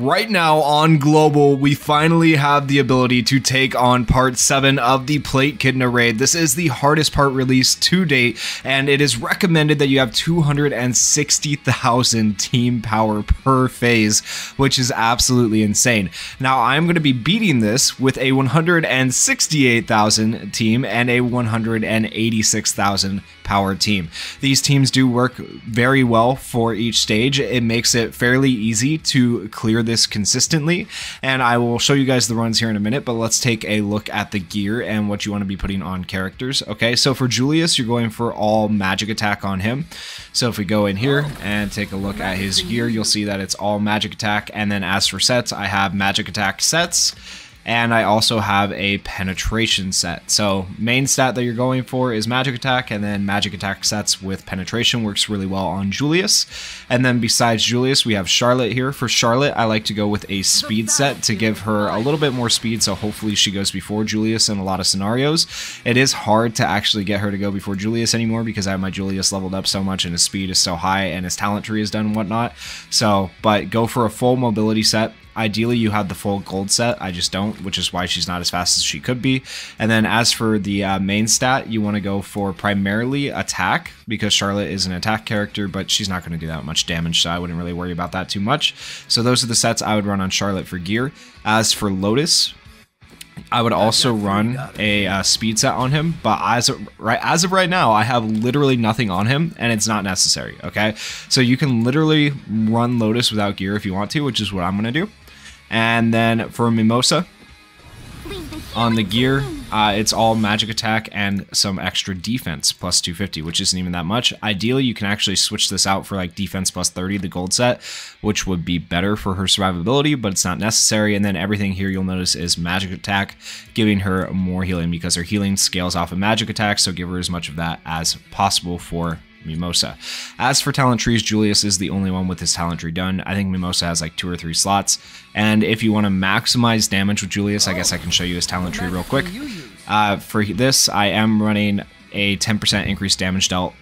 Right now on Global, we finally have the ability to take on part 7 of the Plague-Echidna Raid. This is the hardest part released to date, and it is recommended that you have 260,000 team power per phase, which is absolutely insane. Now, I'm going to be beating this with a 168,000 team and a 186,000 power team. These teams do work very well for each stage. It makes it fairly easy to clear this consistently, and I will show you guys the runs here in a minute, but let's take a look at the gear and what you want to be putting on characters. Okay, so for Julius, you're going for all magic attack on him. So if we go in here and take a look at his gear, you'll see that it's all magic attack, and then as for sets, I have magic attack sets, and I also have a penetration set. So main stat that you're going for is magic attack, and then magic attack sets with penetration works really well on Julius. And then besides Julius, we have Charlotte here. For Charlotte, I like to go with a speed set to give her a little bit more speed, so hopefully she goes before Julius in a lot of scenarios. It is hard to actually get her to go before Julius anymore because I have my Julius leveled up so much and his speed is so high and his talent tree is done and whatnot. So, but go for a full mobility set Ideally, you have the full gold set. I just don't, which is why she's not as fast as she could be. And then as for the uh, main stat, you want to go for primarily attack because Charlotte is an attack character, but she's not going to do that much damage, so I wouldn't really worry about that too much. So those are the sets I would run on Charlotte for gear. As for Lotus, I would also run a uh, speed set on him, but as of, right as of right now, I have literally nothing on him, and it's not necessary. Okay, so you can literally run Lotus without gear if you want to, which is what I'm gonna do. And then for Mimosa, on the gear, uh, it's all magic attack and some extra defense plus 250, which isn't even that much. Ideally, you can actually switch this out for like defense plus 30, the gold set, which would be better for her survivability, but it's not necessary. And then everything here you'll notice is magic attack, giving her more healing because her healing scales off of magic attack, so give her as much of that as possible for Mimosa. As for talent trees, Julius is the only one with his talent tree done. I think Mimosa has like two or three slots. And if you want to maximize damage with Julius, I guess I can show you his talent tree real quick. Uh, for this, I am running a 10% increased damage dealt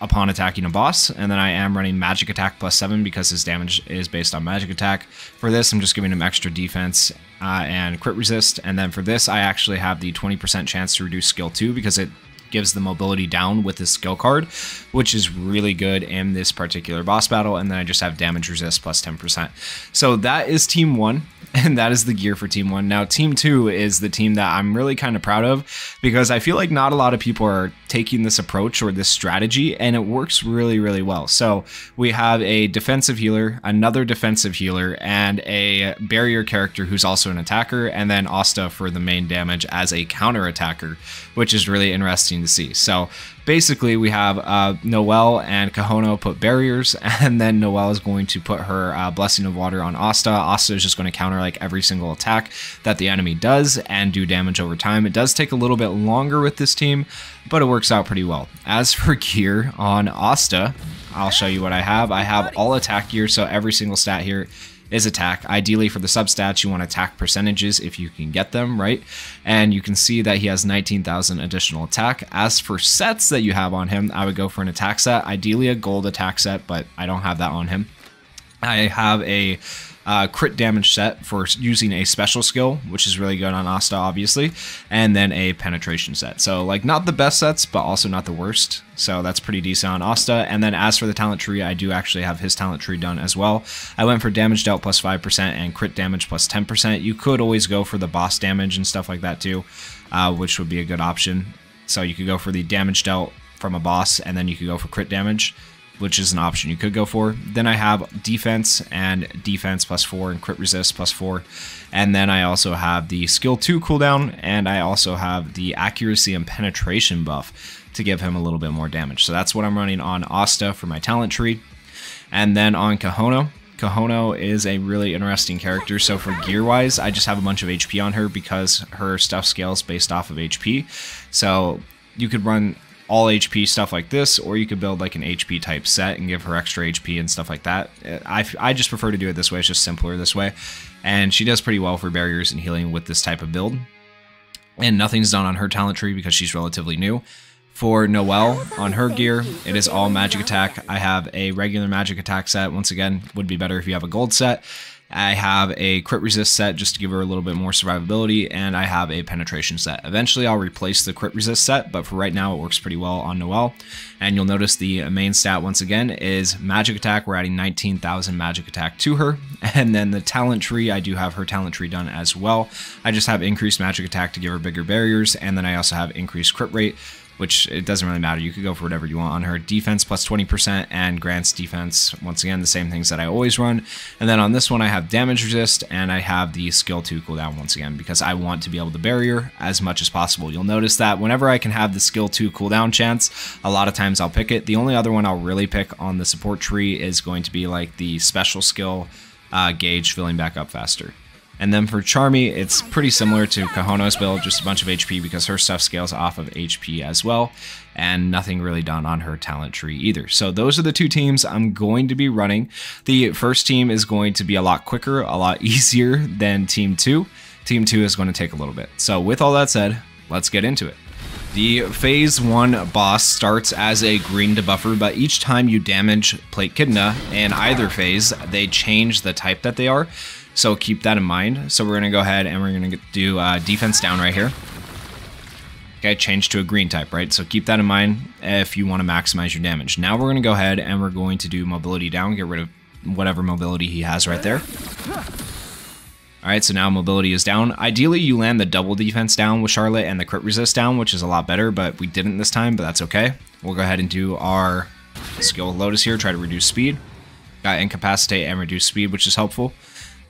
upon attacking a boss, and then I am running magic attack plus 7 because his damage is based on magic attack. For this, I'm just giving him extra defense uh, and crit resist, and then for this, I actually have the 20% chance to reduce skill 2 because it gives the mobility down with his skill card, which is really good in this particular boss battle. And then I just have damage resist plus 10%. So that is team one. And that is the gear for Team 1. Now, Team 2 is the team that I'm really kind of proud of because I feel like not a lot of people are taking this approach or this strategy, and it works really, really well. So, we have a defensive healer, another defensive healer, and a barrier character who's also an attacker, and then Asta for the main damage as a counter attacker, which is really interesting to see. So, basically we have uh, Noelle and Kahono put barriers, and then Noelle is going to put her uh, Blessing of Water on Asta. Asta is just going to counter like every single attack that the enemy does and do damage over time. It does take a little bit longer with this team, but it works out pretty well. As for gear on Asta, I'll show you what I have. I have all attack gear, so every single stat here is attack. Ideally for the substats, you want attack percentages if you can get them, right? And you can see that he has 19,000 additional attack. As for sets that you have on him, I would go for an attack set, ideally a gold attack set, but I don't have that on him. I have a uh, crit damage set for using a special skill, which is really good on Asta, obviously, and then a penetration set. So, like, not the best sets, but also not the worst. So that's pretty decent on Asta. And then as for the talent tree, I do actually have his talent tree done as well. I went for damage dealt plus 5% and crit damage plus 10%. You could always go for the boss damage and stuff like that too, uh, which would be a good option. So you could go for the damage dealt from a boss, and then you could go for crit damage which is an option you could go for. Then I have defense and defense plus 4 and crit resist plus 4. And then I also have the skill 2 cooldown and I also have the accuracy and penetration buff to give him a little bit more damage. So that's what I'm running on Asta for my talent tree. And then on Kahono, Kahono is a really interesting character. So for gear wise, I just have a bunch of HP on her because her stuff scales based off of HP. So you could run all HP stuff like this, or you could build like an HP type set and give her extra HP and stuff like that. I, I just prefer to do it this way, it's just simpler this way. And she does pretty well for barriers and healing with this type of build. And nothing's done on her talent tree because she's relatively new. For Noelle, on her gear, it is all magic attack. I have a regular magic attack set. Once again, would be better if you have a gold set. I have a crit resist set just to give her a little bit more survivability, and I have a penetration set. Eventually, I'll replace the crit resist set, but for right now, it works pretty well on Noelle. And you'll notice the main stat once again is magic attack. We're adding 19,000 magic attack to her. And then the talent tree, I do have her talent tree done as well. I just have increased magic attack to give her bigger barriers, and then I also have increased crit rate which it doesn't really matter. You could go for whatever you want on her. Defense plus 20% and grants defense. Once again, the same things that I always run. And then on this one, I have damage resist and I have the skill 2 cooldown once again because I want to be able to barrier as much as possible. You'll notice that whenever I can have the skill 2 cooldown chance, a lot of times I'll pick it. The only other one I'll really pick on the support tree is going to be like the special skill uh, gauge filling back up faster. And then for Charmy, it's pretty similar to Kahono's build, just a bunch of HP because her stuff scales off of HP as well, and nothing really done on her talent tree either. So those are the two teams I'm going to be running. The first team is going to be a lot quicker, a lot easier than Team 2. Team 2 is going to take a little bit. So with all that said, let's get into it. The Phase 1 boss starts as a green debuffer, but each time you damage Plague-Echidna in either phase, they change the type that they are. So keep that in mind. So we're going to go ahead and we're going to do uh, defense down right here. Okay, change to a green type, right? So keep that in mind if you want to maximize your damage. Now we're going to go ahead and we're going to do mobility down, get rid of whatever mobility he has right there. All right, so now mobility is down. Ideally, you land the double defense down with Charlotte and the crit resist down, which is a lot better, but we didn't this time, but that's okay. We'll go ahead and do our skill with Lotus here, try to reduce speed. Got incapacitate and reduce speed, which is helpful.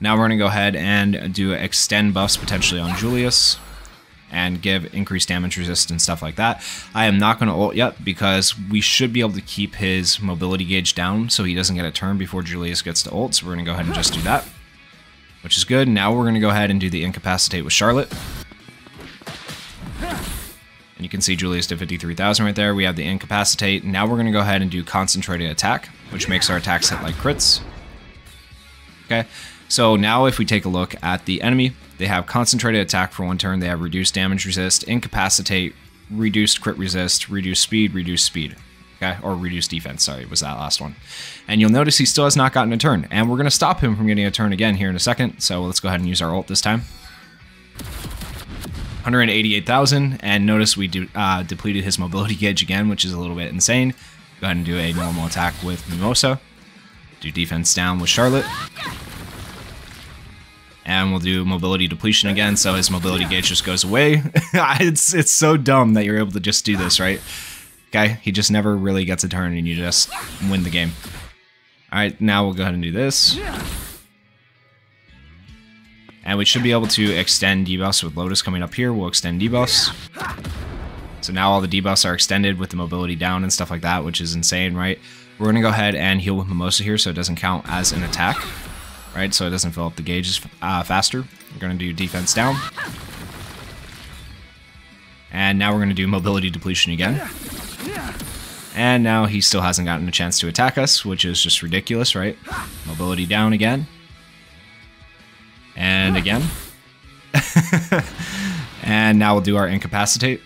Now we're going to go ahead and do extend buffs potentially on Julius and give increased damage resist and stuff like that. I am not going to ult yet because we should be able to keep his mobility gauge down so he doesn't get a turn before Julius gets to ult. So we're going to go ahead and just do that, which is good. Now we're going to go ahead and do the incapacitate with Charlotte. And you can see Julius did 53,000 right there. We have the incapacitate. Now we're going to go ahead and do concentrated attack, which makes our attacks hit like crits. Okay. So now if we take a look at the enemy, they have concentrated attack for one turn, they have reduced damage resist, incapacitate, reduced crit resist, reduced speed, reduced speed. Okay, or reduced defense, sorry, was that last one. And you'll notice he still has not gotten a turn, and we're going to stop him from getting a turn again here in a second, so let's go ahead and use our ult this time. 188,000, and notice we do, uh, depleted his mobility gauge again, which is a little bit insane. Go ahead and do a normal attack with Mimosa. Do defense down with Charlotte and we'll do mobility depletion again, so his mobility gauge just goes away. it's it's so dumb that you're able to just do this, right? Okay, he just never really gets a turn and you just win the game. Alright, now we'll go ahead and do this. And we should be able to extend debuffs with Lotus coming up here. We'll extend debuffs. So now all the debuffs are extended with the mobility down and stuff like that, which is insane, right? We're going to go ahead and heal with Mimosa here so it doesn't count as an attack right? So it doesn't fill up the gauges uh, faster. We're going to do defense down. And now we're going to do mobility depletion again. And now he still hasn't gotten a chance to attack us, which is just ridiculous, right? Mobility down again. And again. and now we'll do our incapacitate.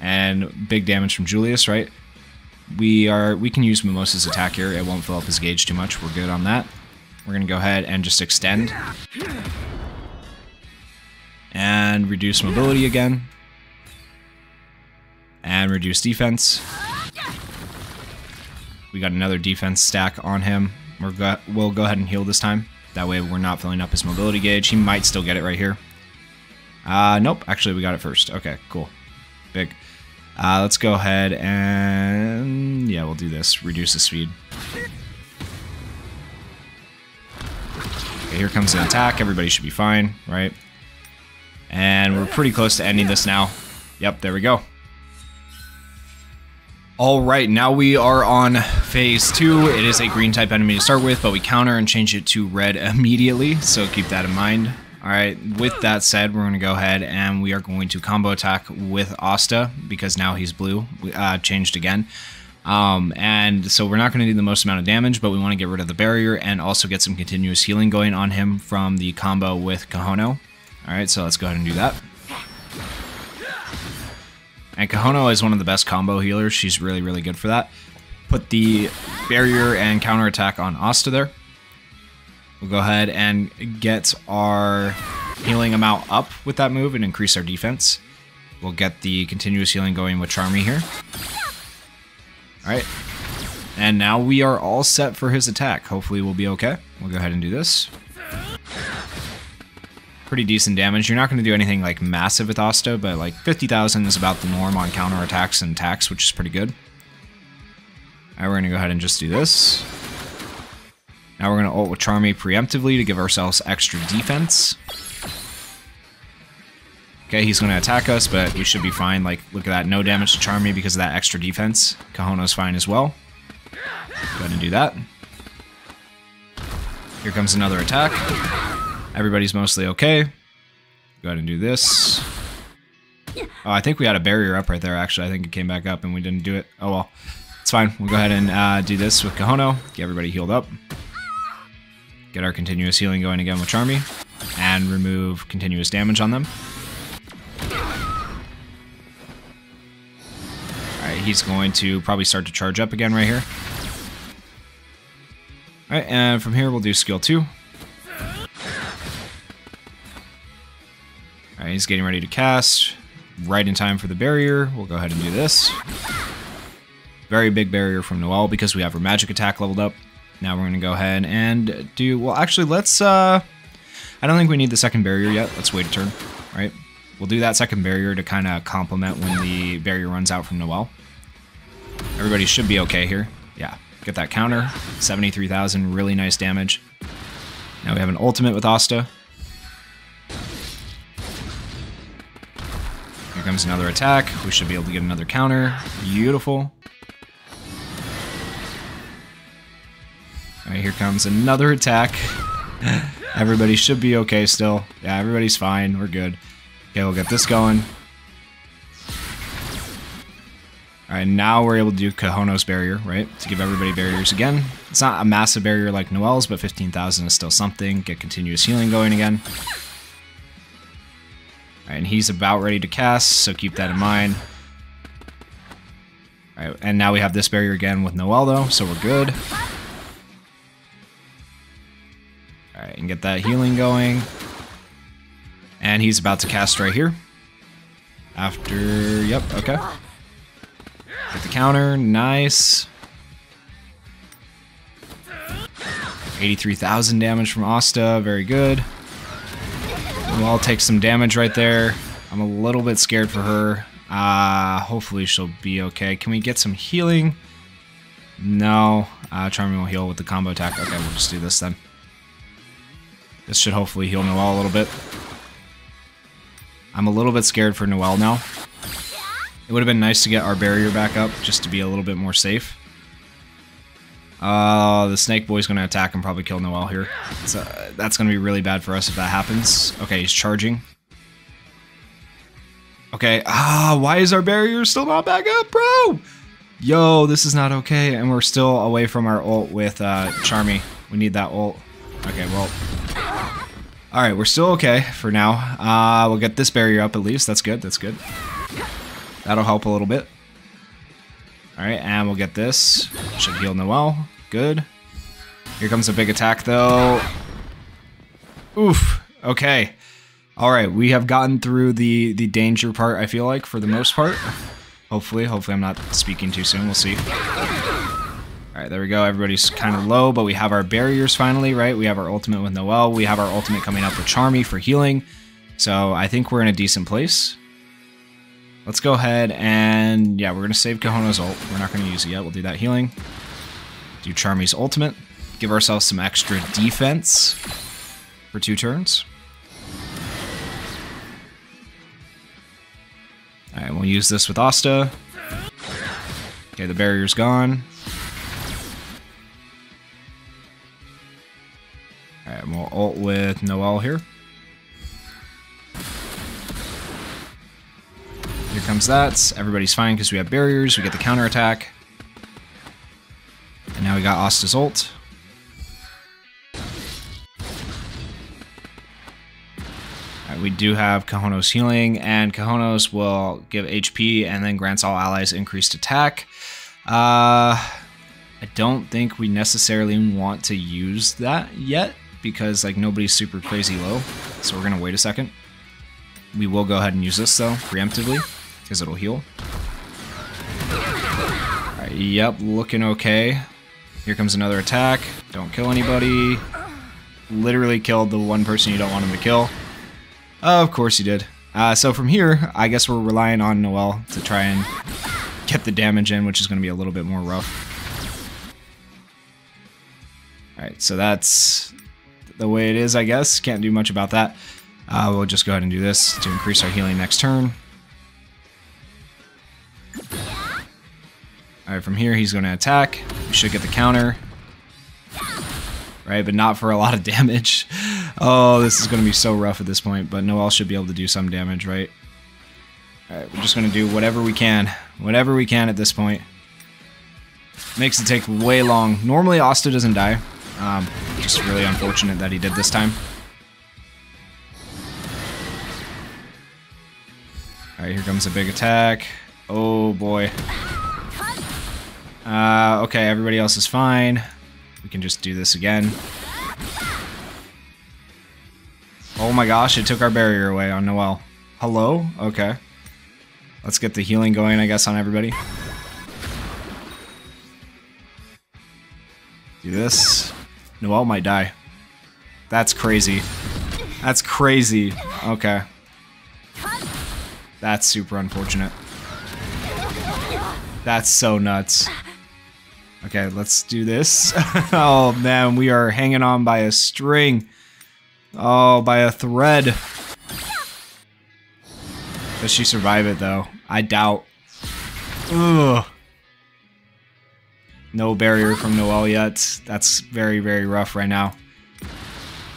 And big damage from Julius, right? we are we can use Mimosa's attack here. It won't fill up his gauge too much. We're good on that. We're to go ahead and just extend. And reduce mobility again. And reduce defense. We got another defense stack on him. We're go we'll go ahead and heal this time. That way we're not filling up his mobility gauge. He might still get it right here. Uh, nope. Actually, we got it first. Okay, cool. Big. Uh, let's go ahead and... Yeah, we'll do this. Reduce the speed. Okay, here comes an attack. Everybody should be fine, right? And we're pretty close to ending this now. Yep, there we go. All right, now we are on phase two. It is a green type enemy to start with, but we counter and change it to red immediately, so keep that in mind. All right, with that said, we're going to go ahead and we are going to combo attack with Asta because now he's blue, uh, changed again. Um, and so we're not going to do the most amount of damage, but we want to get rid of the barrier and also get some continuous healing going on him from the combo with Kahono. All right, so let's go ahead and do that. And Kahono is one of the best combo healers. She's really, really good for that. put the barrier and counterattack on Asta there. We'll go ahead and get our healing amount up with that move and increase our defense. We'll get the continuous healing going with Charmy here. Alright. And now we are all set for his attack. Hopefully we'll be okay. We'll go ahead and do this. Pretty decent damage. You're not going to do anything like massive with Asta, but like 50,000 is about the norm on counterattacks and attacks, which is pretty good. Now we're going to go ahead and just do this. Now we're going to ult with Charmy preemptively to give ourselves extra defense. Okay, he's going to attack us, but we should be fine. Like, look at that. No damage to Charmy because of that extra defense. Kahono's fine as well. Go ahead and do that. Here comes another attack. Everybody's mostly okay. Go ahead and do this. Oh, I think we had a barrier up right there, actually. I think it came back up and we didn't do it. Oh, well. It's fine. We'll go ahead and uh, do this with Kahono. Get everybody healed up. Get our continuous healing going again with Charmy. And remove continuous damage on them. Alright, he's going to probably start to charge up again right here. Alright, and from here we'll do skill 2. He's getting ready to cast. Right in time for the barrier. We'll go ahead and do this. Very big barrier from Noelle because we have our magic attack leveled up. Now we're going to go ahead and do... Well, actually, let's... uh I don't think we need the second barrier yet. Let's wait a turn, right? We'll do that second barrier to kind of complement when the barrier runs out from Noelle. Everybody should be okay here. Yeah, get that counter. 73,000, really nice damage. Now we have an ultimate with Asta. Comes another attack. We should be able to get another counter. Beautiful. Alright, here comes another attack. Everybody should be okay still. Yeah, everybody's fine. We're good. Okay, we'll get this going. Alright, now we're able to do Kahono's barrier, right? To give everybody barriers again. It's not a massive barrier like Noelle's, but 15,000 is still something. Get continuous healing going again. Alright, and he's about ready to cast, so keep that in mind. Alright, and now we have this barrier again with Noelle, though, so we're good. Alright, and get that healing going. And he's about to cast right here. After... Yep, okay. Get the counter, nice. 83,000 damage from Asta, very good. All take some damage right there. I'm a little bit scared for her. Uh, hopefully she'll be okay. Can we get some healing? No. Uh, Charming will heal with the combo attack. Okay, we'll just do this then. This should hopefully heal Noelle a little bit. I'm a little bit scared for Noelle now. It would have been nice to get our barrier back up, just to be a little bit more safe. Uh, the Snake Boy's going to attack and probably kill Noelle here. So, uh, that's going to be really bad for us if that happens. Okay, he's charging. Okay, ah, why is our barrier still not back up, bro? Yo, this is not okay, and we're still away from our ult with uh, Charmy. We need that ult. Okay, well, Alright, we're still okay for now. Uh, we'll get this barrier up at least. That's good, that's good. That'll help a little bit. Alright, and we'll get this. Should heal Noelle. Good. Here comes a big attack, though. Oof. Okay. Alright, we have gotten through the, the danger part, I feel like, for the most part. Hopefully. Hopefully I'm not speaking too soon. We'll see. Alright, there we go. Everybody's kind of low, but we have our barriers finally, right? We have our ultimate with Noelle. We have our ultimate coming up with Charmy for healing. So I think we're in a decent place. Let's go ahead and... Yeah, we're going to save Kahono's ult. We're not going to use it yet. We'll do that healing. Do Charmy's ultimate. Give ourselves some extra defense for two turns. Alright, we'll use this with Asta. Okay, the barrier's gone. Alright, we'll ult with Noelle here. Comes that. Everybody's fine because we have barriers. We get the counter attack. And now we got Asta's ult. Right, we do have Kahono's healing, and Kahono's will give HP and then grants all allies increased attack. Uh, I don't think we necessarily want to use that yet because like nobody's super crazy low. So we're gonna wait a second. We will go ahead and use this though, preemptively, because it'll heal. Right, yep, looking okay. Here comes another attack. Don't kill anybody. Literally killed the one person you don't want him to kill. Of course you did. Uh, so from here, I guess we're relying on Noelle to try and get the damage in, which is going to be a little bit more rough. Alright, so that's the way it is, I guess. Can't do much about that. Uh, we'll just go ahead and do this to increase our healing next turn. Alright, from here he's going to attack. We should get the counter. Right, but not for a lot of damage. Oh, this is going to be so rough at this point, but Noelle should be able to do some damage, right? Alright, we're just going to do whatever we can. Whatever we can at this point. Makes it take way long. Normally, Asta doesn't die. Um, just really unfortunate that he did this time. Alright, here comes a big attack. Oh boy. Uh, okay, everybody else is fine. We can just do this again. Oh my gosh, it took our barrier away on Noelle. Hello? Okay. Let's get the healing going, I guess, on everybody. Do this. Noelle might die. That's crazy. That's crazy. Okay. That's super unfortunate. That's so nuts. Okay, let's do this. oh man, we are hanging on by a string. Oh, by a thread. Does she survive it though? I doubt. Ugh. No barrier from Noelle yet. That's very, very rough right now.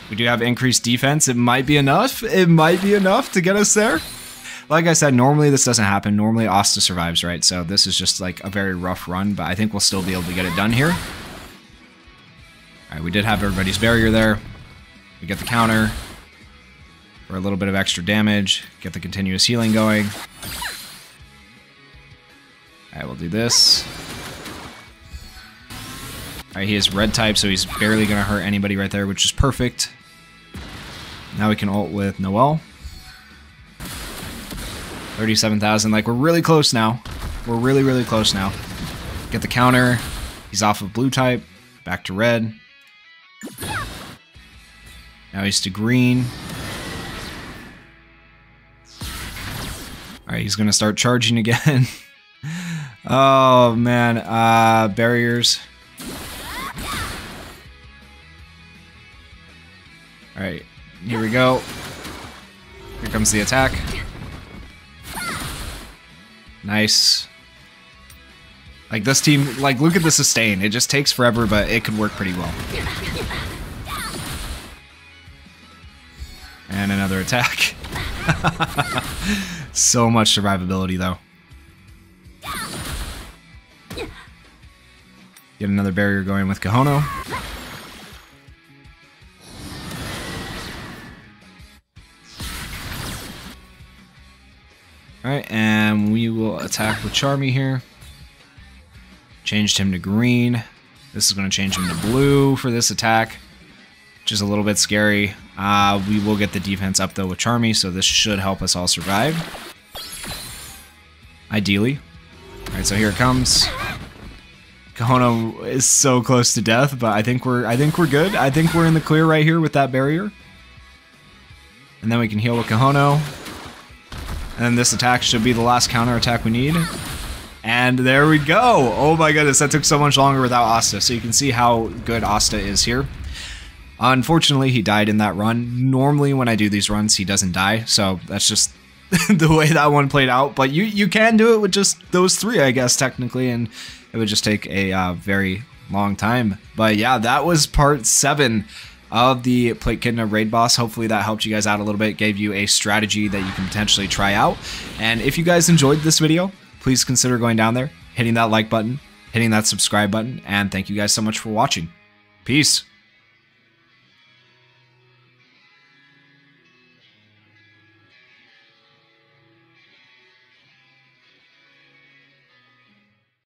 We do have increased defense. It might be enough. It might be enough to get us there. Like I said, normally this doesn't happen. Normally Asta survives, right? So this is just like a very rough run, but I think we'll still be able to get it done here. Alright, we did have everybody's barrier there. We get the counter for a little bit of extra damage. Get the continuous healing going. Alright, we'll do this. Alright, he is red type, so he's barely going to hurt anybody right there, which is perfect. Now we can ult with Noelle. 37,000. Like, we're really close now. We're really, really close now. Get the counter. He's off of blue type. Back to red. Now he's to green. Alright, he's gonna start charging again. oh, man. Uh, barriers. Alright, here we go. Here comes the attack. Nice. Like this team, like look at the sustain. It just takes forever, but it could work pretty well. And another attack. so much survivability though. Get another barrier going with Kahono. Alright, and we will attack with Charmy here. Changed him to green. This is going to change him to blue for this attack, which is a little bit scary. Uh, we will get the defense up, though, with Charmy, so this should help us all survive. Ideally. Alright, so here it comes. Kahono is so close to death, but I think we're I think we're good. I think we're in the clear right here with that barrier. And then we can heal with Kahono. And this attack should be the last counter attack we need. And there we go. Oh my goodness, that took so much longer without Asta. So you can see how good Asta is here. Unfortunately, he died in that run. Normally, when I do these runs, he doesn't die. So that's just the way that one played out. But you, you can do it with just those three, I guess, technically. And it would just take a uh, very long time. But yeah, that was part seven of the Plague-Echidna raid boss. Hopefully that helped you guys out a little bit, gave you a strategy that you can potentially try out. And if you guys enjoyed this video, please consider going down there, hitting that like button, hitting that subscribe button, and thank you guys so much for watching. Peace.